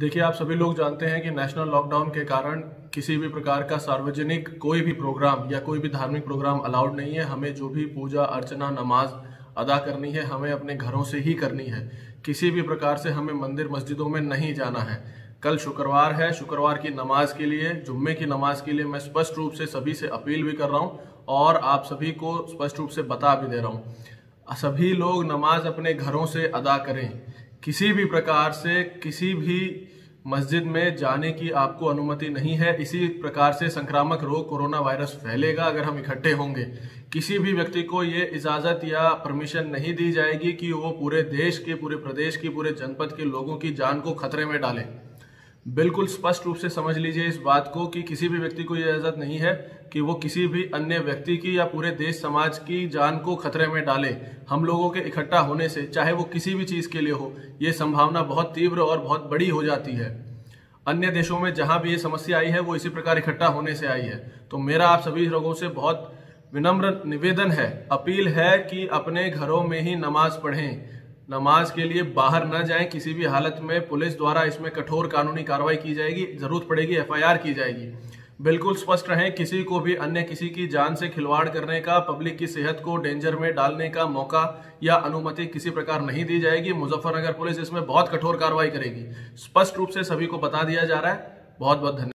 देखिए, आप सभी लोग जानते हैं कि नेशनल लॉकडाउन के कारण किसी भी प्रकार का सार्वजनिक कोई भी प्रोग्राम या कोई भी धार्मिक प्रोग्राम अलाउड नहीं है। हमें जो भी पूजा, अर्चना, नमाज़ अदा करनी है, हमें अपने घरों से ही करनी है। किसी भी प्रकार से हमें मंदिर मस्जिदों में नहीं जाना है। कल शुक्रवार है, शुक्रवार की नमाज़ के लिए, जुम्मे की नमाज़ के लिए मैं स्पष्ट रूप से सभी से अपील भी कर रहा हूँ और आप सभी को स्पष्ट रूप से बता भी दे रहा हूँ। सभी लोग नमाज़ अपने घरों से अदा करें। किसी भी प्रकार से किसी भी मस्जिद में जाने की आपको अनुमति नहीं है। इसी प्रकार से संक्रामक रोग कोरोना वायरस फैलेगा अगर हम इकट्ठे होंगे। किसी भी व्यक्ति को ये इजाज़त या परमिशन नहीं दी जाएगी कि वो पूरे देश के, पूरे प्रदेश के, पूरे जनपद के लोगों की जान को खतरे में डाले। बिल्कुल स्पष्ट रूप से समझ लीजिए इस बात को कि किसी भी व्यक्ति को यह इजाज़त नहीं है कि वो किसी भी अन्य व्यक्ति की या पूरे देश समाज की जान को खतरे में डाले हम लोगों के इकट्ठा होने से, चाहे वो किसी भी चीज़ के लिए हो, ये संभावना बहुत तीव्र और बहुत बड़ी हो जाती है। अन्य देशों में जहाँ भी ये समस्या आई है, वो इसी प्रकार इकट्ठा होने से आई है। तो मेरा आप सभी लोगों से बहुत विनम्र निवेदन है, अपील है कि अपने घरों में ही नमाज़ पढ़ें। नमाज़ के लिए बाहर न जाएँ, किसी भी हालत में पुलिस द्वारा इसमें कठोर कानूनी कार्रवाई की जाएगी, ज़रूरत पड़ेगी, एफआईआर की जाएगी। बिल्कुल स्पष्ट रहें, किसी को भी अन्य किसी की जान से खिलवाड़ करने का, पब्लिक की सेहत को डेंजर में डालने का मौका या अनुमति किसी प्रकार नहीं दी जाएगी। मुजफ्फरनगर पुलिस इसमें बहुत कठोर कार्रवाई करेगी। स्पष्ट रूप से सभी को बता दिया जा रहा है। बहुत बहुत धन्यवाद।